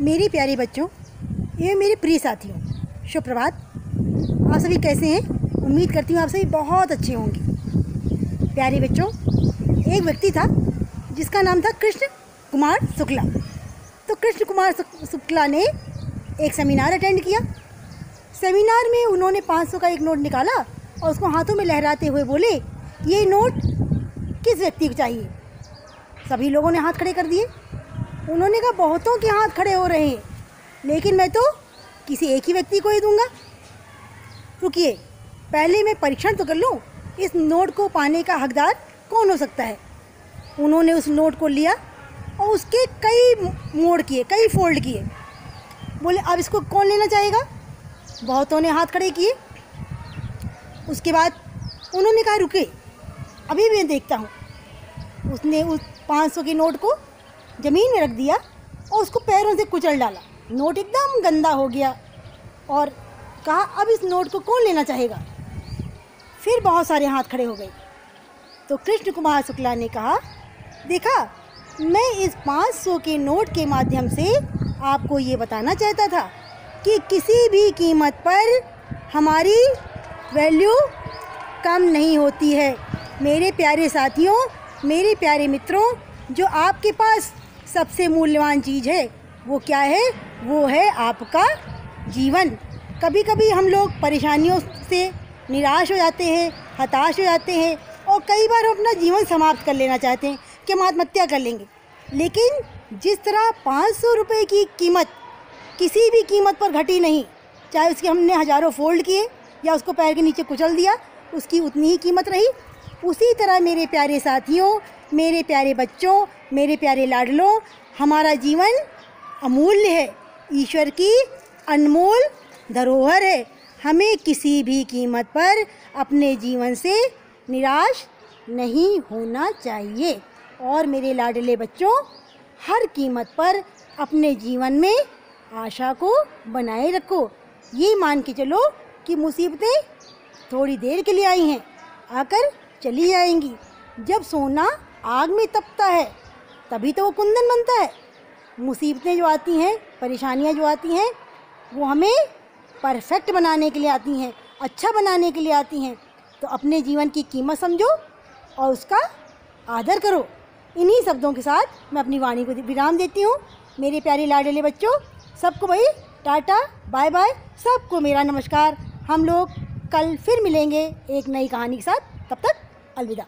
मेरे प्यारे बच्चों एवं मेरे प्रिय साथियों शुभ प्रभात आप सभी कैसे हैं? उम्मीद करती हूँ आप सभी बहुत अच्छे होंगे। प्यारे बच्चों, एक व्यक्ति था जिसका नाम था कृष्ण कुमार शुक्ला। तो कृष्ण कुमार शुक्ला ने एक सेमिनार अटेंड किया। सेमिनार में उन्होंने 500 का एक नोट निकाला और उसको हाथों में लहराते हुए बोले, ये नोट किस व्यक्ति को चाहिए? सभी लोगों ने हाथ खड़े कर दिए। उन्होंने कहा, बहुतों के हाथ खड़े हो रहे हैं। लेकिन मैं तो किसी एक ही व्यक्ति को ही दूँगा। रुकिए, पहले मैं परीक्षण तो कर लूँ। इस नोट को पाने का हकदार कौन हो सकता है? उन्होंने उस नोट को लिया और उसके कई मोड़ किए, कई फोल्ड किए। बोले, अब इसको कौन लेना चाहेगा? बहुतों ने हाथ खड़े किए। उसके बाद उन्होंने कहा रुके अभी मैं देखता हूँ। उसने उस पाँच सौ के नोट को ज़मीन में रख दिया और उसको पैरों से कुचल डाला। नोट एकदम गंदा हो गया और कहा, अब इस नोट को कौन लेना चाहेगा? फिर बहुत सारे हाथ खड़े हो गए। तो कृष्ण कुमार शुक्ला ने कहा, देखा, मैं इस 500 के नोट के माध्यम से आपको ये बताना चाहता था कि किसी भी कीमत पर हमारी वैल्यू कम नहीं होती है। मेरे प्यारे साथियों, मेरे प्यारे मित्रों, जो आपके पास सबसे मूल्यवान चीज़ है, वो क्या है? वो है आपका जीवन। कभी कभी हम लोग परेशानियों से निराश हो जाते हैं, हताश हो जाते हैं और कई बार हम अपना जीवन समाप्त कर लेना चाहते हैं कि हम आत्महत्या कर लेंगे। लेकिन जिस तरह पाँच सौ रुपये की कीमत, किसी भी कीमत पर घटी नहीं, चाहे उसके हमने हज़ारों फोल्ड किए या उसको पैर के नीचे कुचल दिया, उसकी उतनी ही कीमत रही। उसी तरह मेरे प्यारे साथियों, मेरे प्यारे बच्चों मेरे प्यारे लाडलों, हमारा जीवन अमूल्य है। ईश्वर की अनमोल धरोहर है। हमें किसी भी कीमत पर अपने जीवन से निराश नहीं होना चाहिए। और मेरे लाडले बच्चों, हर कीमत पर अपने जीवन में आशा को बनाए रखो। ये मान के चलो कि मुसीबतें थोड़ी देर के लिए आई हैं, आकर चली जाएँगी। जब सोना आग में तपता है तभी तो वो कुंदन बनता है। मुसीबतें जो आती हैं, परेशानियाँ जो आती हैं, वो हमें परफेक्ट बनाने के लिए आती हैं अच्छा बनाने के लिए आती हैं। तो अपने जीवन की कीमत समझो और उसका आदर करो। इन्हीं शब्दों के साथ मैं अपनी वाणी को विराम देती हूँ। मेरे प्यारे लाडले बच्चों, सबको भाई टाटा, बाय बाय, सबको मेरा नमस्कार। हम लोग कल फिर मिलेंगे एक नई कहानी के साथ। तब तक अलविदा।